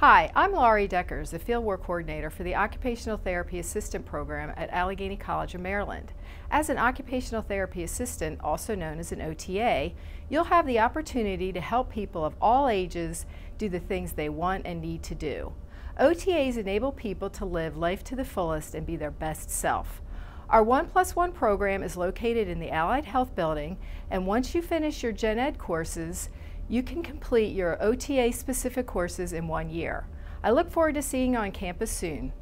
Hi, I'm Laurie Deckers, the Fieldwork Coordinator for the Occupational Therapy Assistant Program at Allegany College of Maryland. As an Occupational Therapy Assistant, also known as an OTA, you'll have the opportunity to help people of all ages do the things they want and need to do. OTAs enable people to live life to the fullest and be their best self. Our 1 plus 1 program is located in the Allied Health Building, and once you finish your Gen Ed courses, you can complete your OTA specific courses in one year. I look forward to seeing you on campus soon.